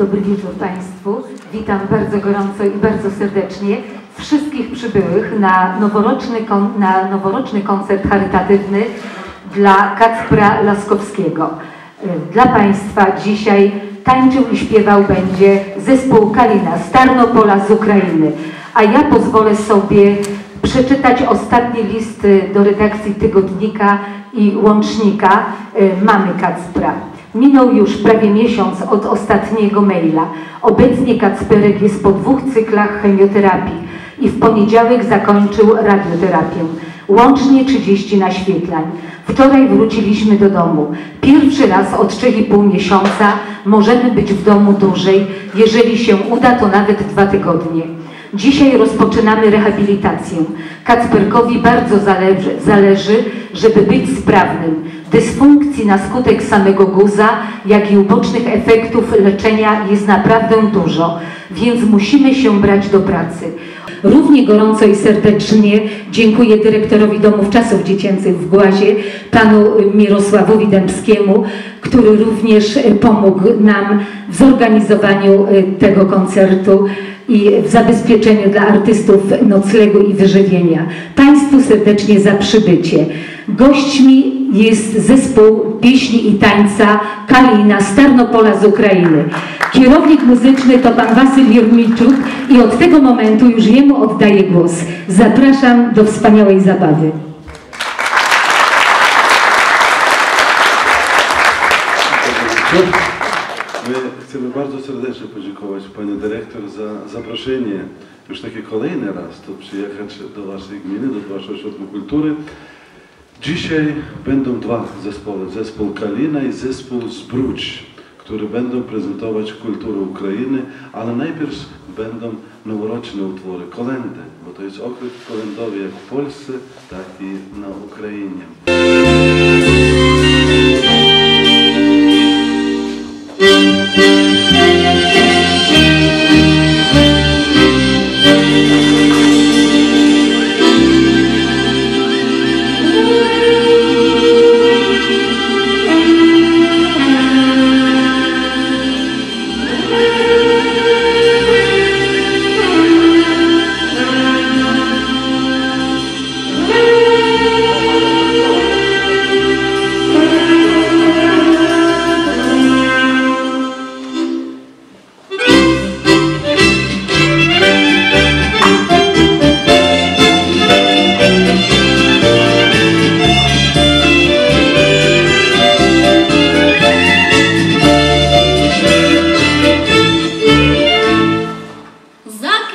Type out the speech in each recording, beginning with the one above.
Dobry wieczór Państwu. Witam bardzo gorąco i bardzo serdecznie wszystkich przybyłych na noworoczny, na noworoczny koncert charytatywny dla Kacpra Laskowskiego. Dla Państwa dzisiaj tańczył i śpiewał będzie zespół Kalina z Tarnopola z Ukrainy. A ja pozwolę sobie przeczytać ostatnie listy do redakcji Tygodnika i Łącznika y, Mamy Kacpra. Minął już prawie miesiąc od ostatniego maila. Obecnie Kacperek jest po dwóch cyklach chemioterapii i w poniedziałek zakończył radioterapię. Łącznie 30 naświetlań. Wczoraj wróciliśmy do domu. Pierwszy raz od 3,5 miesiąca możemy być w domu dłużej. Jeżeli się uda, to nawet dwa tygodnie. Dzisiaj rozpoczynamy rehabilitację. Kacperkowi bardzo zależy, zależy, żeby być sprawnym. Dysfunkcji na skutek samego guza, jak i ubocznych efektów leczenia jest naprawdę dużo, więc musimy się brać do pracy. Równie gorąco i serdecznie dziękuję dyrektorowi Domów Czasów Dziecięcych w Głazie, panu Mirosławowi Dębskiemu, który również pomógł nam w zorganizowaniu tego koncertu i w zabezpieczeniu dla artystów noclegu i wyżywienia. Państwu serdecznie za przybycie. Gośćmi jest zespół pieśni i tańca Kalina z Tarnopola z Ukrainy. Kierownik muzyczny to pan Wasyl Jermiczuk i od tego momentu już jemu oddaję głos. Zapraszam do wspaniałej zabawy. My chcemy bardzo serdecznie podziękować Pani Dyrektor za zaproszenie już takie kolejny raz tu przyjechać do Waszej gminy, do Waszego Ośrodka Kultury. Dzisiaj będą dwa zespoły, zespół Kalina i zespół Zbróć, które będą prezentować kulturę Ukrainy, ale najpierw będą noworoczne utwory, kolendy, bo to jest okres kolendowy jak w Polsce, tak i na Ukrainie.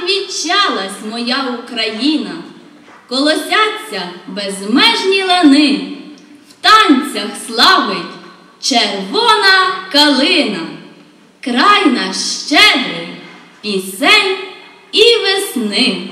Заквічалась моя Україна, колосяться безмежні лани, в танцях славить червона калина, край наш щедрий пісень і весни.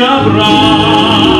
habrá.